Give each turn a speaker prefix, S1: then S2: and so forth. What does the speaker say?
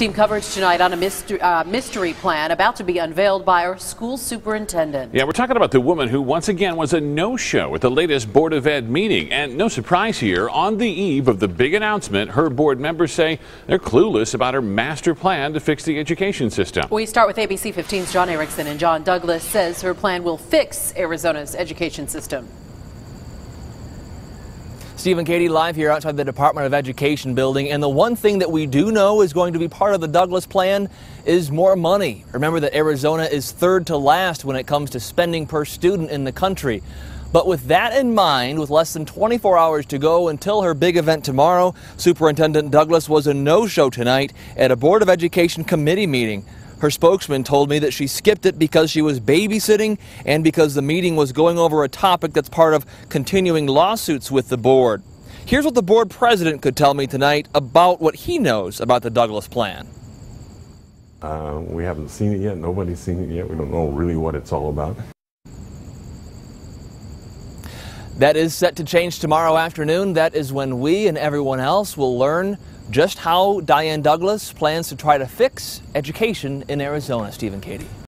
S1: Team coverage tonight on a mystery, uh, mystery, plan about to be unveiled by our school superintendent.
S2: Yeah, we're talking about the woman who once again was a no-show at the latest Board of Ed meeting. And no surprise here, on the eve of the big announcement, her board members say they're clueless about her master plan to fix the education system.
S1: We start with ABC 15's John Erickson, and John Douglas says her plan will fix Arizona's education system.
S3: Steve and Katie live here outside the Department of Education building. And the one thing that we do know is going to be part of the Douglas plan is more money. Remember that Arizona is third to last when it comes to spending per student in the country. But with that in mind, with less than 24 hours to go until her big event tomorrow, Superintendent Douglas was a no show tonight at a Board of Education committee meeting. Her spokesman told me that she skipped it because she was babysitting and because the meeting was going over a topic that's part of continuing lawsuits with the board. Here's what the board president could tell me tonight about what he knows about the Douglas plan.
S4: Uh, we haven't seen it yet. Nobody's seen it yet. We don't know really what it's all about.
S3: That is set to change tomorrow afternoon. That is when we and everyone else will learn just how Diane Douglas plans to try to fix education in Arizona. Stephen Katie.